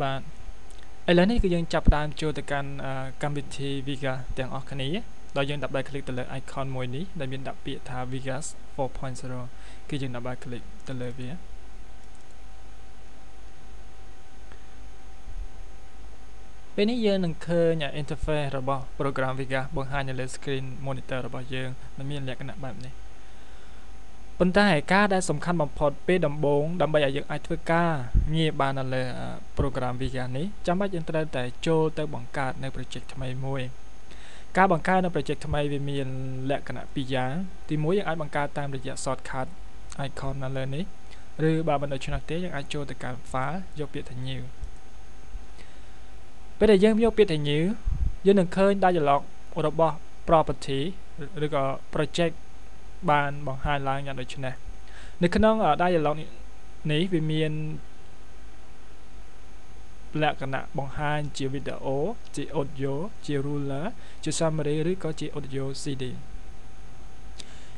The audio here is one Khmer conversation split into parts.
បាទឥឡូវនេះគឺយើងចាប់ផ្ដើមចូលទៅកាន់កម្មវិធី Vega ទាំងអស់គ្នាដោយយើងដាក់បែរ click ទៅលើ icon មួយនេះដែលមានដាក់ពាក្យថា Vegas 4.0គឺយើងដាក់បែរ click ទៅលើវាពេលនេះយើងនឹងឃើញ interface របស់ program Vega បង្ហាញនៅលើ screen monitor របស់យើងដែលមានលក្ខណៈបែបនេះ ប៉ុន្តែការដែលសំខាន់បំផុតពេលដំបូងដើម្បីឲ្យយើងអាចធ្វើការងារបាននៅលើ program Vega នេះចាំបាច់យើងត្រូវតែចូលទៅបង្កើតនៅ project ថ្មីមួយ ការបង្កើតនៅ project ថ្មីវាមានលក្ខណៈពីរយ៉ាងទីមួយយើងអាចបង្កើតតាមរយៈ shortcut icon នៅលើនេះឬបើមិនដូច្នោះទេយើងអាចចូលទៅកាន់ file យកពាក្យថា new ពេលដែលយើងយកពាក្យថា new យើងនឹងឃើញ dialog របស់ property ឬក៏ project បានបង្ហាញឡើងយ៉ាងដូចនេះនៅក្នុង dialog នេះវាមានលក្ខណៈបង្ហាញជាវីដេអូជា audio ជា ruler ជា summary ឬក៏ជា audio CD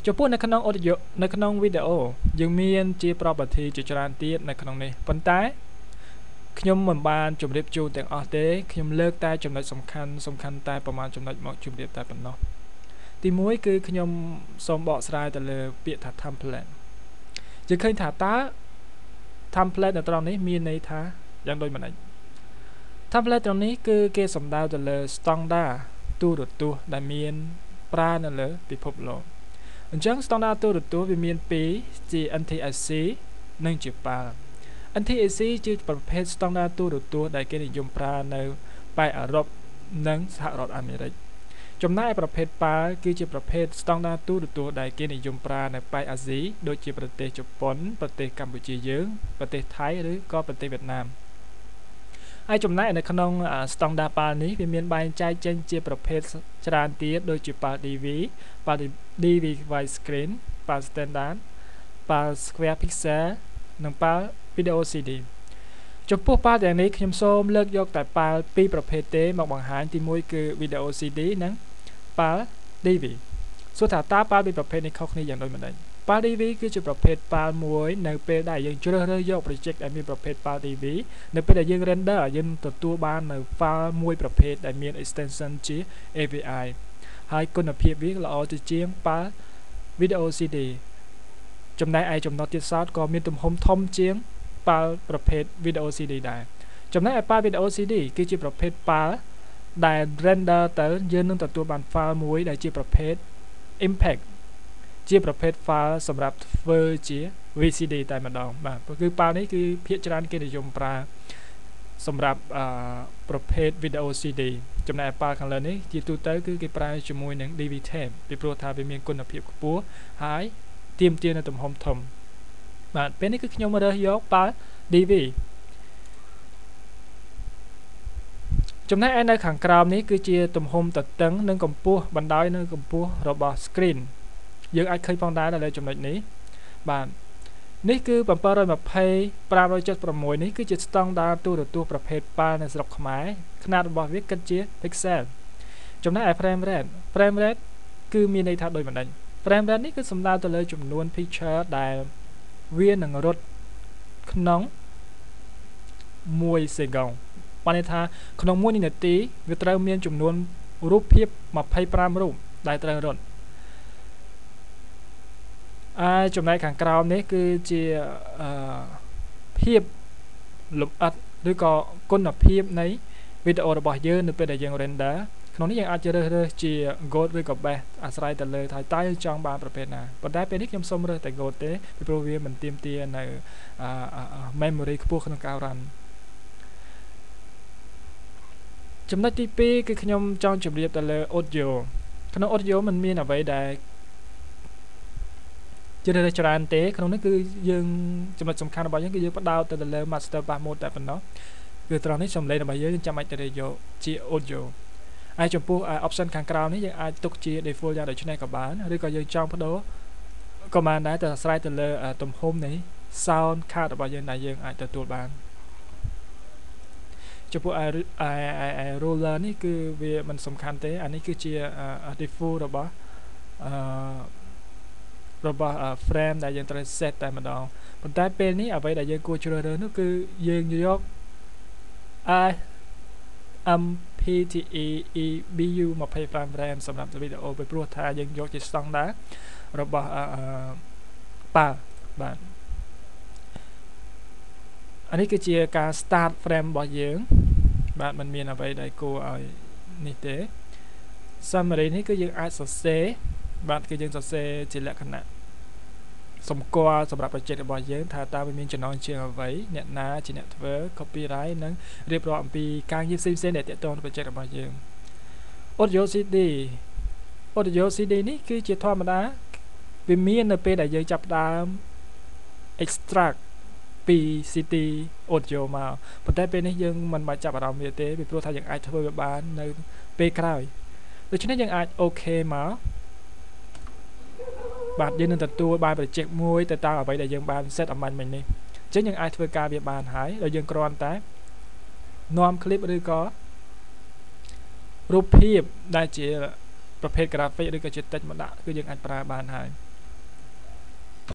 ចំពោះនៅក្នុង audio នៅក្នុងវីដេអូយើងមានជា property ជាច្រើនទៀតនៅក្នុងនេះប៉ុន្តែខ្ញុំមិនបានជម្រាបជូនទាំងអស់ទេខ្ញុំលើកតែចំណុចសំខាន់សំខាន់តែប្រហែលចំណុចមកជម្រាបតែប៉ុណ្ណោះ ទី1គឺខ្ញុំសូមបកស្រាយទៅលើ ពាក្យថា template យើងឃើញថាតើ template នៅត្រង់នេះមានន័យថាយ៉ាងដូចម្តេច template ត្រង់នេះគឺគេសំដៅទៅលើ standard ទូរទស្សន៍ដែលមាន ប្រើនៅលើ ពិភពលោកអញ្ចឹង standard ទូរទស្សន៍វាមាន2ជា NTSC និងជា PAL NTSC ជាប្រភេទ standard ទូរទស្សន៍ដែលគេនិយមប្រើនៅប៉ែកអឺរ៉ុបនិងសហរដ្ឋអាមេរិក ចំណែកប្រភេទប៉ាល់គឺជាប្រភេទស្តង់ដារទូរទស្សន៍ដែលគេនិយមប្រើនៅប៉ែកអាស៊ីដូចជាប្រទេសជប៉ុនប្រទេសកម្ពុជាយើងប្រទេសថៃឬក៏ប្រទេសវៀតណាមហើយចំណែកនៅក្នុងស្តង់ដារប៉ាល់នេះវាមានបែងចែកចេញជាប្រភេទច្រើនទៀតដូចជាប៉ាល់ DV ប៉ាល់ DV wide screen ប៉ាល់ standard ប៉ាល់ square pixel និងប៉ាល់ video CD ចំពោះប៉ាល់ទាំងនេះខ្ញុំសូមលើកយកតែប៉ាល់ពីរប្រភេទទេមកបង្ហាញទី1គឺ video CD និងប៉ាល់ DV សួរថាតើប៉ាល់ពីរប្រភេទនេះខុសគ្នាយ៉ាងដូចម្តេចប៉ាល់ DV គឺជាប្រភេទប៉ាល់មួយនៅពេលដែលយើងជ្រើសរើសយក project ដែលមានប្រភេទប៉ាល់ DV នៅពេលដែលយើង render យើងទទួលបាននៅ file មួយប្រភេទដែលមាន extension ជា API ហើយគុណភាពវាល្អទៅជាងប៉ាល់ video CD ចំណែកឯចំណុចទៀតសោតក៏មានទំហំធំជាង ប៉ាល់ប្រភេទ video CD ដែរចំណែកឯប៉ាល់ video CD គឺជាប្រភេទប៉ាល់ដែល render ទៅយើងនឹងទទួលបាន file មួយដែលជាប្រភេទ impact ជាប្រភេទ file សម្រាប់ធ្វើជា VCD តែម្ដងបាទគឺប៉ាល់នេះគឺភាគច្រើនគេនិយមប្រើសម្រាប់អឺប្រភេទ video CD ចំណែកប៉ាល់ខាងលើនេះជាទូទៅគឺគេប្រើជាមួយនឹង DV tape ពីព្រោះថាវាមានគុណភាពខ្ពស់ហើយទាមទារនៅទំហំធំ បាទពេលនេះគឺខ្ញុំរើសយកប៉ាល់ DV ចំណែកឯនៅខាងក្រោមនេះគឺជាទំហំទទឹងនិងកម្ពស់បណ្ដោយនៅកម្ពស់របស់ screen យើងអាចឃើញផងដែរនៅលើចំណុចនេះបាទនេះគឺ720 576នេះគឺជាស្តង់ដារទូរទស្សន៍ប្រភេទប៉ាល់នៅស្រុកខ្មែរຂະຫນាតរបស់វាគិតជា pixel ចំណែកឯ frame rate frame rate គឺមានន័យថាដូចម្ដេច frame rate នេះគឺសំដៅទៅលើចំនួន picture ដែល វានឹងរត់ក្នុង1សេកុងបានន័យថាក្នុង1នាទីវាត្រូវមានចំនួនរូបភាព25រូបដែលត្រូវរត់ហើយចំណែកខាងក្រោមនេះគឺជាអឺភាពលម្អិតឬក៏គុណភាពនៃវីដេអូរបស់យើងនៅពេលដែលយើង render ក្នុងនេះយើងអាចជ្រើសរើសជា gold ឬក៏ best អាស្រ័យទៅលើថាតើយើងចង់បានប្រភេទណាប៉ុន្តែពេលនេះខ្ញុំសូមរើសតែ gold ទេពីព្រោះវាមិនទាមទារនៅ memory ខ្ពស់ក្នុងការ run ចំណុចទី2គឺខ្ញុំចង់ជម្រាបទៅលើ audio ក្នុង audio มันមានអ្វីដែលជ្រើសរើសច្រើនទេក្នុងនេះគឺយើងចំណុចសំខាន់របស់យើងគឺយើងផ្ដោតទៅលើ master pass mode តែប៉ុណ្ណោះគឺត្រង់នេះសំឡេងរបស់យើងចាំបាច់ទៅយកជា audio ហើយចំពោះ option ខាងក្រោមនេះយើងអាចទុកជា default យ៉ាងដូចនេះក៏បានឬក៏យើងចង់បដូរក៏បានដែរតែអាស្រ័យទៅលើទំហំនៃ sound card របស់យើងដែលយើងអាចទទួលបានចំពោះ ruler នេះគឺវាមិនសំខាន់ទេអានេះគឺជា default របស់អឺរបស់ frame ដែលយើងត្រូវ set តែម្ដងប៉ុន្តែពេលនេះអ្វីដែលយើងគួរជ្រើសរើសនោះគឺយើងយក MPTE EBU 25 frame សម្រាប់វីដេអូពីព្រោះថាយើងយកជាស្តង់ដាររបស់អឺប៉ាបាទអានេះគឺជាការ start frame របស់យើង បាទมันមានអ្វីដែលគួរឲ្យនេះទេ summary នេះគឺយើងអាចសរសេរបាទគឺយើងសរសេរជាលក្ខណៈ សម្គាល់សម្រាប់ project របស់យើងថាតើវាមានចំណងជើងអ្វីអ្នកណាជាអ្នកធ្វើ copyright និងរៀបរាប់អំពីការងារផ្សេងៗដែលទាក់ទងនឹង project របស់យើង audio CD audio CD នេះគឺជាធម្មតាវាមាននៅពេលដែលយើងចាប់ផ្ដើម extract ពី CD audio មកប៉ុន្តែពេលនេះយើងមិនបាច់ចាប់អារម្មណ៍វាទេពីព្រោះថាយើងអាចធ្វើវាបាននៅពេលក្រោយដូច្នេះយើងអាច OK មក បាទយើងនឹងទទួលបាន project មួយទៅតាមអ្វីដែលយើងបាន set amendment នេះអញ្ចឹងយើងអាចធ្វើការវាបានហើយដោយយើងគ្រាន់តែនាំ clip ឬក៏រូបភាពដែលជាប្រភេទ graphic ឬក៏ជា text មកដាក់គឺយើងអាចប្រើបានហើយ